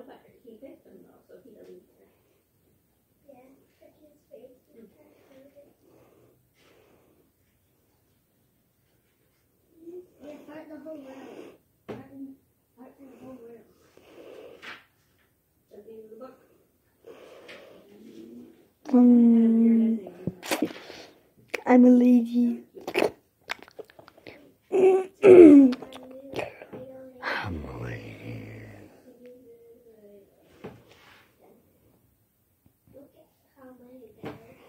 Santa know better. He picked them though, so he doesn't care. Yeah, check his face. and try to hurt it. Yeah, fart the whole room. Fart in, fart in the whole room. That's the end of the book. Um, I'm a lady. How many bears?